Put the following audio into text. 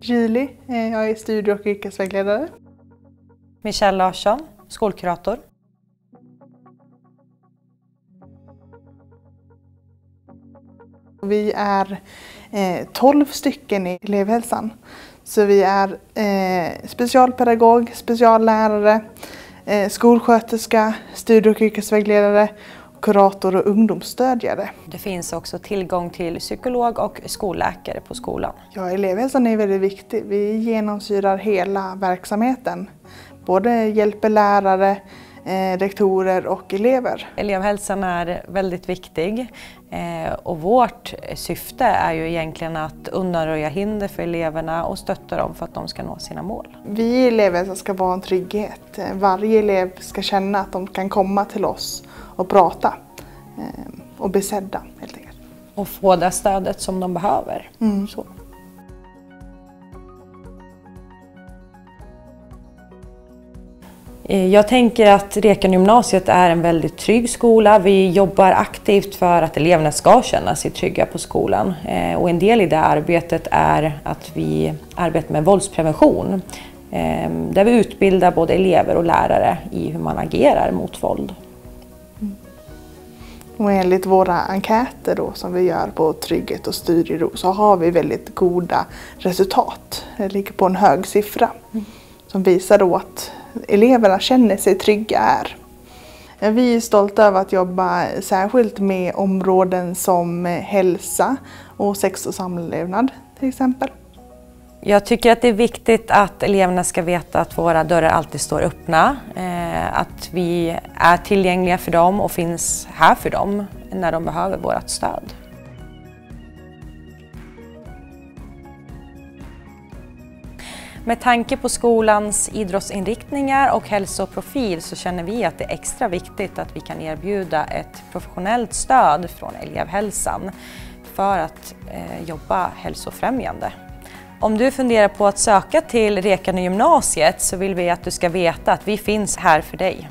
Gili, eh, jag är studie och yrkesvägledare. Michelle Larsson, skolkurator. Vi är eh, 12 stycken i elevhälsan. Så vi är eh, specialpedagog, speciallärare, eh, skolsköterska, studie och yrkesvägledare, kurator och ungdomsstödjare. Det finns också tillgång till psykolog och skolläkare på skolan. Ja, elevhälsan är väldigt viktig. Vi genomsyrar hela verksamheten. Både hjälper lärare, eh, rektorer och elever. Elevhälsan är väldigt viktig eh, och vårt syfte är ju egentligen att undanröja hinder för eleverna och stötta dem för att de ska nå sina mål. Vi i elevhälsan ska vara en trygghet. Varje elev ska känna att de kan komma till oss och prata eh, och bli sedda helt enkelt. Och få det stödet som de behöver. Mm. Jag tänker att Rekan gymnasiet är en väldigt trygg skola. Vi jobbar aktivt för att eleverna ska känna sig trygga på skolan. Eh, Och en del i det arbetet är att vi arbetar med våldsprevention. eh, Där vi utbildar både elever och lärare i hur man agerar mot våld. Och enligt våra enkäter då, som vi gör på trygghet och studiero så har vi väldigt goda resultat. Det ligger på en hög siffra som visar då att eleverna känner sig trygga här. Eh, vi är stolta över att jobba särskilt med områden som eh, hälsa och sex och samlevnad till exempel. Jag tycker att det är viktigt att eleverna ska veta att våra dörrar alltid står öppna. Eh, att vi är tillgängliga för dem och finns här för dem när de behöver vårt stöd. Med tanke på skolans idrottsinriktningar och hälsoprofil så känner vi att det är extra viktigt att vi kan erbjuda ett professionellt stöd från elevhälsan för att eh, jobba hälsofrämjande. Om du funderar på att söka till Rekane gymnasiet så vill vi att du ska veta att vi finns här för dig.